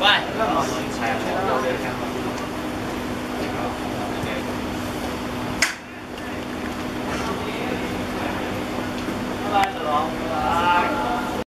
喂啊